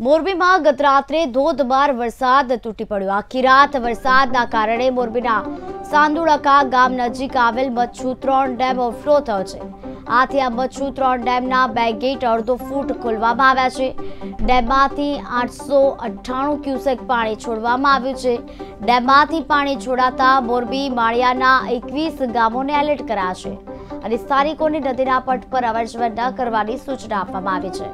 મોરબીમાં ગત રાત્રે ધોધમાર વરસાદ તૂટી પડ્યો. આખી રાત વરસાદના કારણે મોરબીના સાંદુળકા ગામ નજીક આવેલ મચ્છુ ત્રણ ડેમ ઓવરફ્લો થયો છે. આથી આ મચ્છુ ત્રણ ડેમના બે ગેટ અડધો ફૂટ ખોલવામાં આવ્યા છે. ડેમમાંથી આઠસો અઠ્ઠાણું ક્યુસેક પાણી છોડવામાં આવ્યું છે. ડેમમાંથી પાણી છોડાતા મોરબી, માળિયાના એકવીસ ગામોને એલર્ટ કરાયા છે. અને સ્થાનિકોને નદીના પટ પર અવરજવર ન કરવાની સૂચના આપવામાં આવી છે.